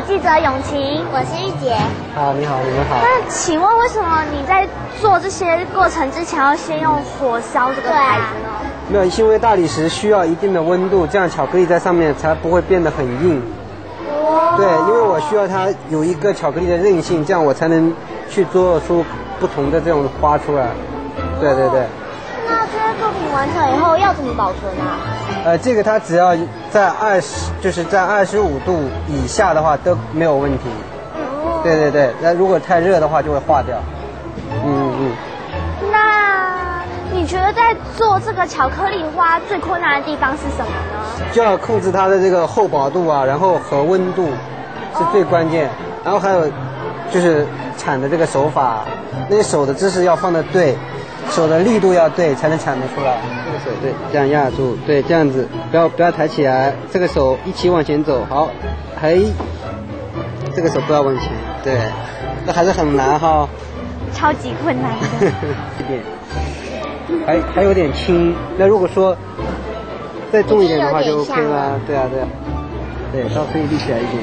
好，记者永晴，我是玉洁。好，你好，你们好。那请问为什么你在做这些过程之前要先用火烧这个牌子呢？没有，因为大理石需要一定的温度，这样巧克力在上面才不会变得很硬。对，因为我需要它有一个巧克力的韧性，这样我才能去做出不同的这种花出来。对对对。完成以后要怎么保存啊？呃，这个它只要在二十，就是在二十五度以下的话都没有问题。对对对，那如果太热的话就会化掉。嗯嗯。那你觉得在做这个巧克力花最困难的地方是什么呢？就要控制它的这个厚薄度啊，然后和温度是最关键。然后还有就是铲的这个手法，那个手的姿势要放的对。手的力度要对，才能铲得出来。这个手对，这样压住，对，这样子，不要不要抬起来。这个手一起往前走，好，嘿，这个手不要往前，对，这还是很难哈。超级困难的。一 点，还还有点轻。那如果说再重一点的话就 OK 了。对啊对啊，对，稍微立起来一点。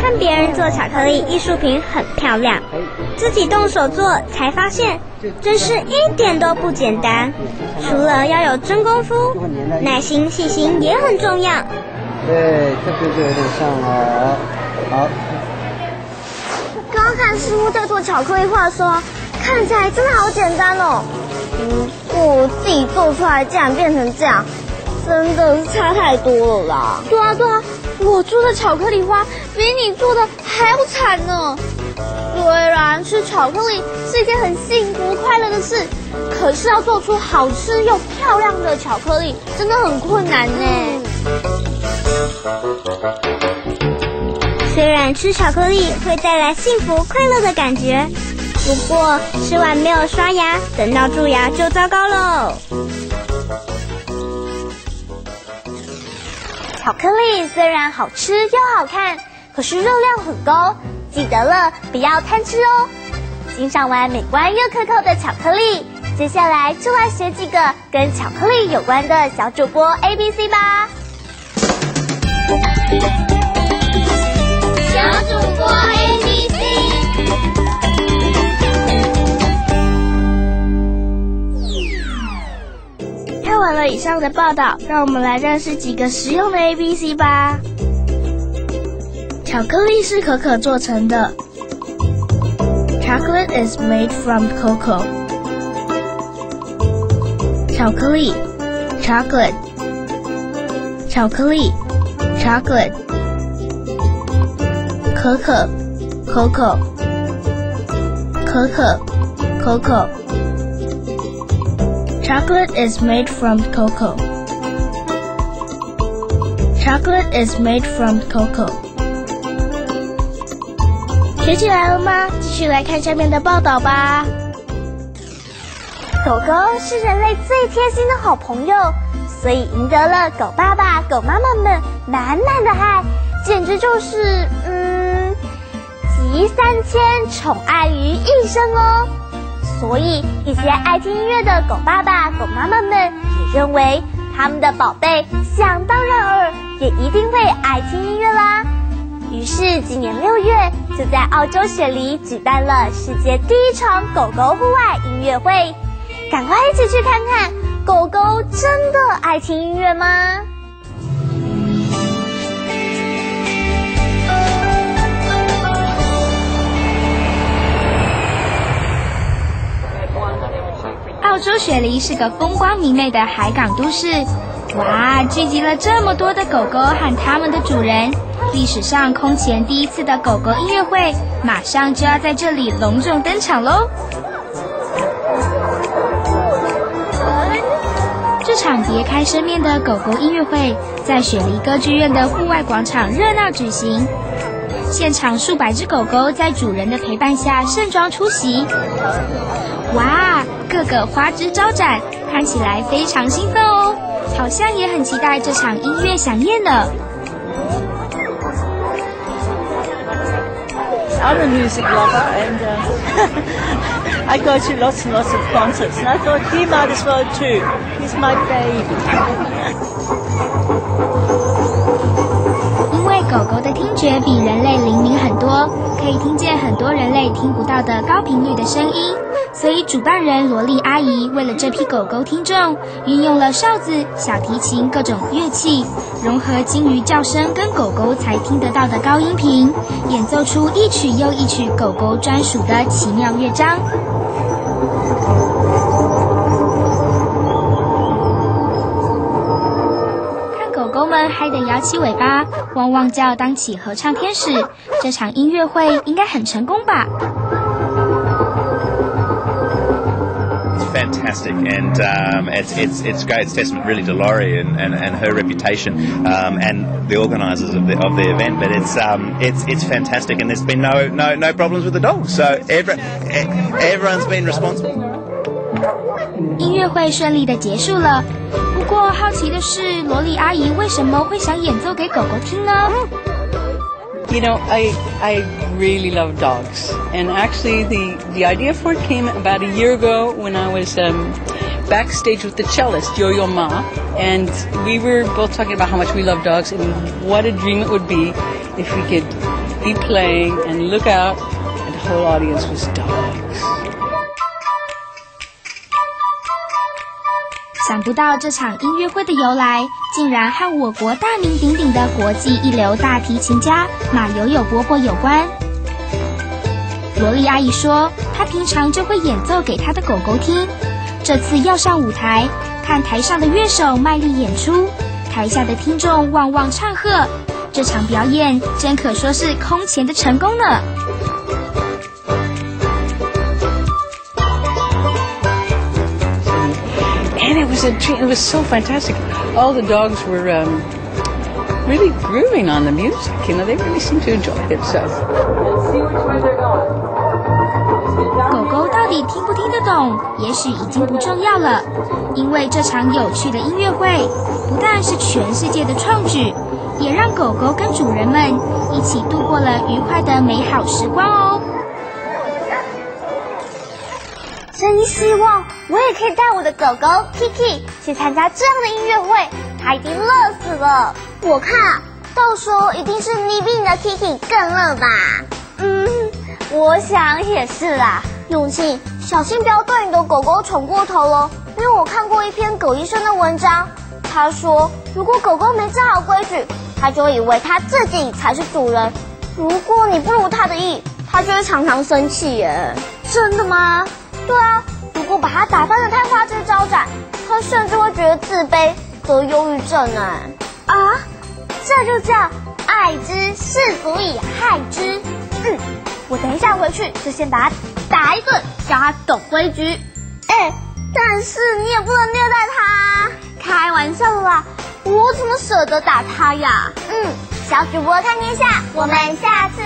看别人做巧克力艺术品很漂亮，自己动手做才发现，真是一点都不简单。除了要有真功夫，耐心细心也很重要。对，这个就有点像了。好。刚刚看师傅在做巧克力画的时候，看起来真的好简单哦。嗯，我自己做出来竟然变成这样，真的是差太多了啦。对啊，对啊。我做的巧克力花比你做的还要惨呢。虽然吃巧克力是一件很幸福快乐的事，可是要做出好吃又漂亮的巧克力真的很困难呢。虽然吃巧克力会带来幸福快乐的感觉，不过吃完没有刷牙，等到蛀牙就糟糕喽。巧克力虽然好吃又好看，可是热量很高，记得了，不要贪吃哦。欣赏完美观又可口的巧克力，接下来就来学几个跟巧克力有关的小主播 A B C 吧。小主播 A B C。完了以上的报道，让我们来认识几个实用的 A B C 吧。巧克力是可可做成的。Chocolate is made from cocoa。巧克力，chocolate。巧克力，chocolate。可可，cocoa。可可，cocoa。Chocolate is made from cocoa. Chocolate is made from cocoa. 学起来了吗？继续来看下面的报道吧。狗狗是人类最贴心的好朋友，所以赢得了狗爸爸、狗妈妈们满满的爱，简直就是嗯集三千宠爱于一身哦。所以，一些爱听音乐的狗爸爸、狗妈妈们也认为，他们的宝贝想当然尔也一定会爱听音乐啦。于是，今年六月就在澳洲雪梨举办了世界第一场狗狗户外音乐会，赶快一起去看看，狗狗真的爱听音乐吗？澳洲雪梨是个风光明媚的海港都市，哇，聚集了这么多的狗狗和它们的主人，历史上空前第一次的狗狗音乐会马上就要在这里隆重登场喽！这场别开生面的狗狗音乐会在雪梨歌剧院的户外广场热闹举行，现场数百只狗狗在主人的陪伴下盛装出席，哇！个个花枝招展，看起来非常兴奋哦，好像也很期待这场音乐响宴呢。I'm a music lover and I go to lots and lots of concerts and I thought he might as well too. He's my baby. 狗狗的听觉比人类灵敏很多，可以听见很多人类听不到的高频率的声音。所以主办人萝莉阿姨为了这批狗狗听众，运用了哨子、小提琴各种乐器，融合鲸鱼叫声跟狗狗才听得到的高音频，演奏出一曲又一曲狗狗专属的奇妙乐章。看狗狗们嗨得摇起尾巴，汪汪叫，当起合唱天使。这场音乐会应该很成功吧 ？fantastic, and um, it's it's it's great. It's testament really to Laurie and, and, and her reputation um, and the organisers of the of the event. But it's um, it's it's fantastic, and there's been no no no problems with the dogs. So every, everyone's been responsible. 音乐会顺利的结束了。不过好奇的是，萝莉阿姨为什么会想演奏给狗狗听呢 ？You know, I I really love dogs, and actually the the idea for it came about a year ago when I was um, backstage with the cellist Yo-Yo Ma, and we were both talking about how much we love dogs and what a dream it would be if we could be playing and look out, and the whole audience was dogs. 想不到这场音乐会的由来，竟然和我国大名鼎鼎的国际一流大提琴家马友友伯伯有关。萝莉阿姨说，她平常就会演奏给她的狗狗听，这次要上舞台，看台上的乐手卖力演出，台下的听众旺旺唱和，这场表演真可说是空前的成功呢。Was a treat. It was so fantastic. All the dogs were um, really grooving on the music. You know, they really seemed to enjoy themselves. 狗狗到底听不听得懂，也许已经不重要了，因为这场有趣的音乐会不但是全世界的创举，也让狗狗跟主人们一起度过了愉快的美好时光哦。真希望我也可以带我的狗狗 Kiki 去参加这样的音乐会，它一定乐死了。我看到时候一定是你比你的 Kiki 更乐吧？嗯，我想也是啦。永庆，小心不要对你的狗狗宠过头了，因为我看过一篇狗医生的文章，他说如果狗狗没站好规矩，他就以为他自己才是主人。如果你不如他的意，他就会常常生气耶。真的吗？对啊，如果把他打扮的太花枝招展，他甚至会觉得自卑，得忧郁症呢。啊，这就叫爱之是足以害之。嗯，我等一下回去就先把他打一顿，教他懂规矩。哎，但是你也不能虐待他，开玩笑啦，我怎么舍得打他呀？嗯，小主播看天下，我们下次。